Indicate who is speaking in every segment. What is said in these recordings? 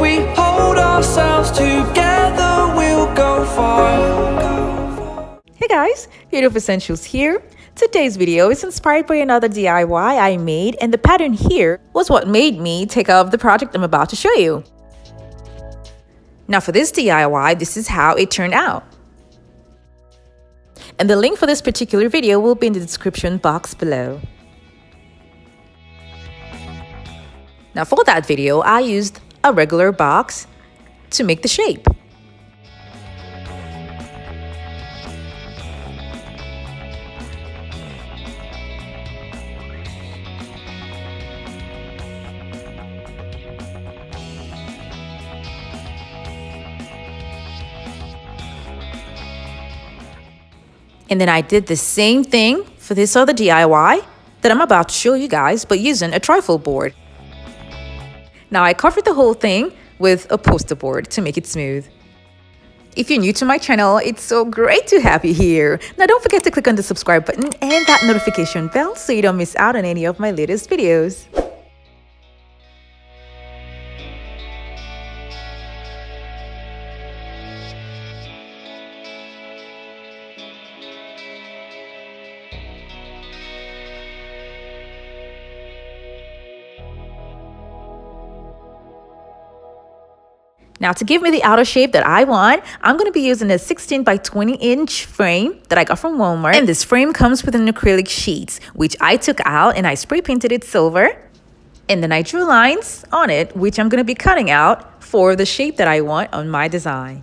Speaker 1: We hold ourselves together, we'll go far. Hey guys, Beautiful Essentials here. Today's video is inspired by another DIY I made and the pattern here was what made me take up the project I'm about to show you. Now for this DIY, this is how it turned out. And the link for this particular video will be in the description box below. Now for that video, I used a regular box to make the shape. And then I did the same thing for this other DIY that I'm about to show you guys, but using a trifold board. Now I covered the whole thing with a poster board to make it smooth. If you're new to my channel, it's so great to have you here. Now don't forget to click on the subscribe button and that notification bell so you don't miss out on any of my latest videos. Now to give me the outer shape that I want, I'm going to be using a 16 by 20 inch frame that I got from Walmart. And this frame comes with an acrylic sheet, which I took out and I spray painted it silver. And then I drew lines on it, which I'm going to be cutting out for the shape that I want on my design.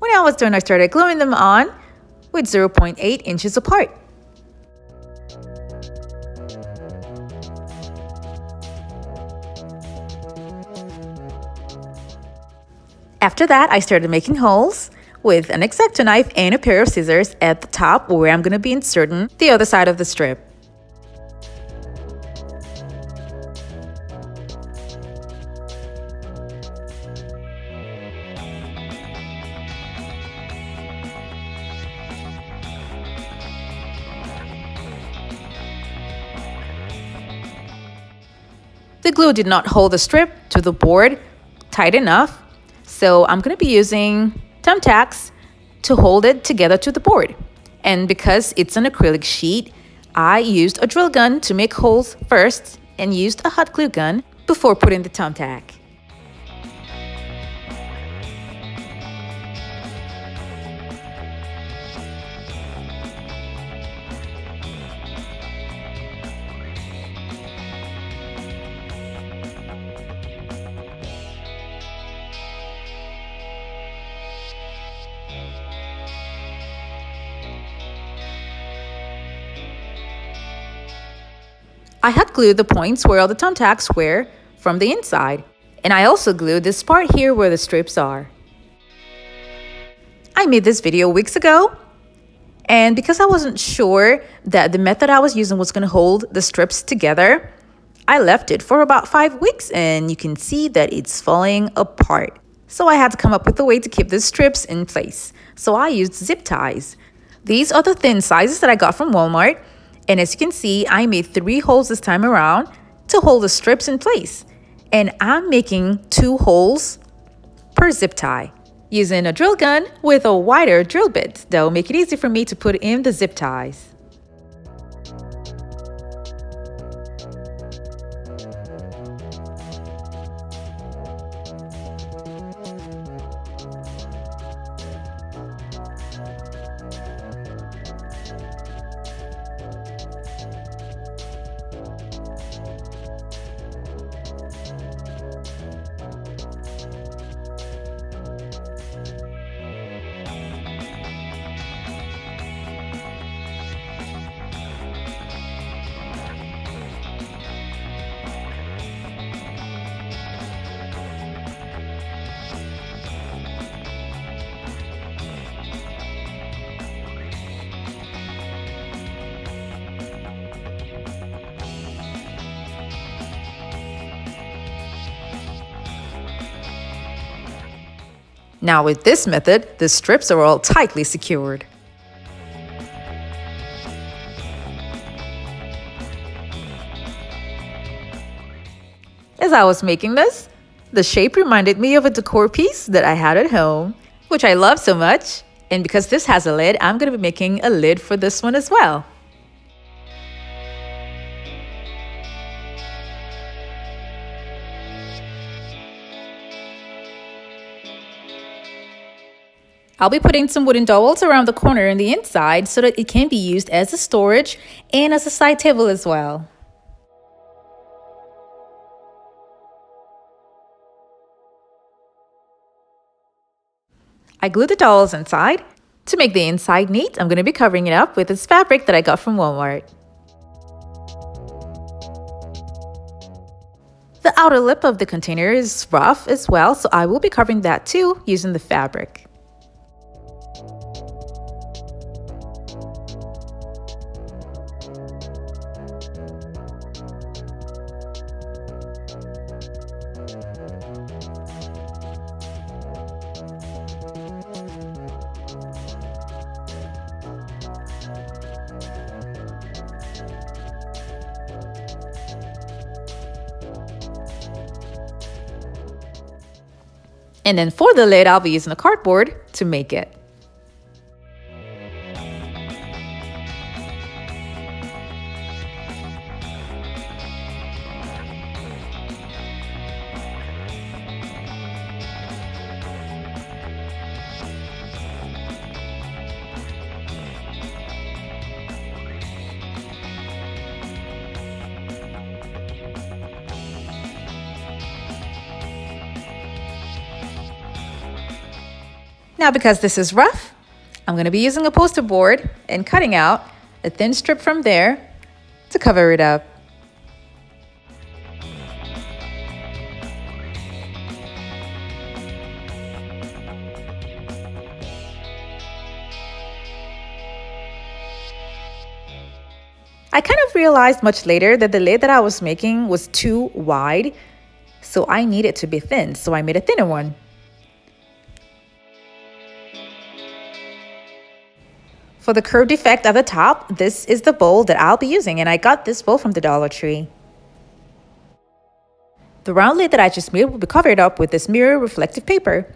Speaker 1: When I was done, I started gluing them on with 0.8 inches apart. After that, I started making holes with an X-Acto knife and a pair of scissors at the top where I'm going to be inserting the other side of the strip. The glue did not hold the strip to the board tight enough so I'm going to be using thumbtacks to hold it together to the board. And because it's an acrylic sheet, I used a drill gun to make holes first and used a hot glue gun before putting the thumbtack. I had glued the points where all the thumbtacks were from the inside. And I also glued this part here where the strips are. I made this video weeks ago. And because I wasn't sure that the method I was using was going to hold the strips together, I left it for about five weeks and you can see that it's falling apart. So I had to come up with a way to keep the strips in place. So I used zip ties. These are the thin sizes that I got from Walmart and as you can see, I made three holes this time around to hold the strips in place. And I'm making two holes per zip tie using a drill gun with a wider drill bit that will make it easy for me to put in the zip ties. Now with this method, the strips are all tightly secured. As I was making this, the shape reminded me of a decor piece that I had at home, which I love so much. And because this has a lid, I'm going to be making a lid for this one as well. I'll be putting some wooden dowels around the corner and the inside so that it can be used as a storage and as a side table as well. I glued the dowels inside. To make the inside neat, I'm going to be covering it up with this fabric that I got from Walmart. The outer lip of the container is rough as well, so I will be covering that too using the fabric. And then for the lid, I'll be using a cardboard to make it. Now because this is rough, I'm going to be using a poster board and cutting out a thin strip from there to cover it up. I kind of realized much later that the lid that I was making was too wide, so I needed to be thin, so I made a thinner one. For the curved effect at the top, this is the bowl that I'll be using and I got this bowl from the Dollar Tree. The round lid that I just made will be covered up with this mirror reflective paper.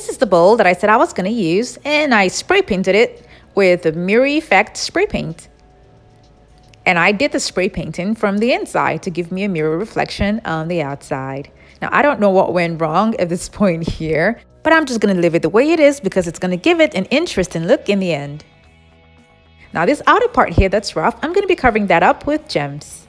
Speaker 1: This is the bowl that I said I was going to use and I spray painted it with the Mirror Effect spray paint. And I did the spray painting from the inside to give me a mirror reflection on the outside. Now, I don't know what went wrong at this point here, but I'm just going to leave it the way it is because it's going to give it an interesting look in the end. Now, this outer part here that's rough, I'm going to be covering that up with gems.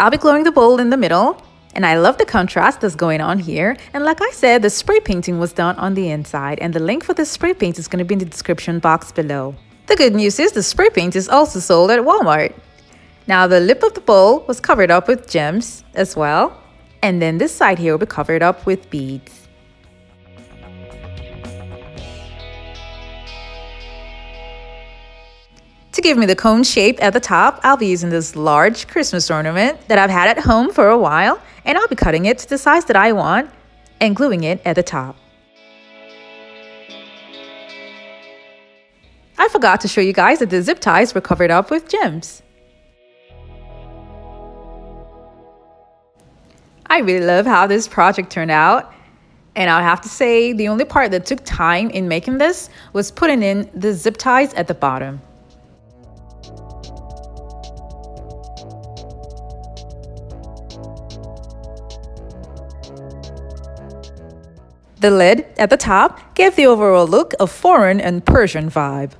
Speaker 1: I'll be gluing the bowl in the middle. And I love the contrast that's going on here. And like I said, the spray painting was done on the inside. And the link for the spray paint is going to be in the description box below. The good news is the spray paint is also sold at Walmart. Now the lip of the bowl was covered up with gems as well. And then this side here will be covered up with beads. To give me the cone shape at the top, I'll be using this large Christmas ornament that I've had at home for a while, and I'll be cutting it to the size that I want and gluing it at the top. I forgot to show you guys that the zip ties were covered up with gems. I really love how this project turned out. And I have to say, the only part that took time in making this was putting in the zip ties at the bottom. The lid at the top gave the overall look a foreign and Persian vibe.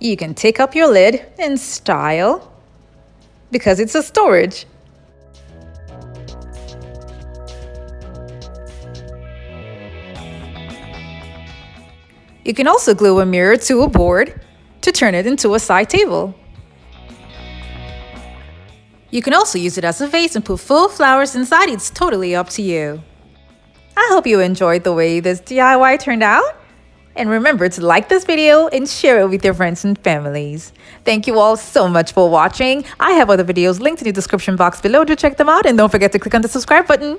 Speaker 1: You can take up your lid in style because it's a storage. You can also glue a mirror to a board to turn it into a side table. You can also use it as a vase and put full flowers inside. It's totally up to you. I hope you enjoyed the way this DIY turned out. And remember to like this video and share it with your friends and families. Thank you all so much for watching. I have other videos linked in the description box below to check them out. And don't forget to click on the subscribe button.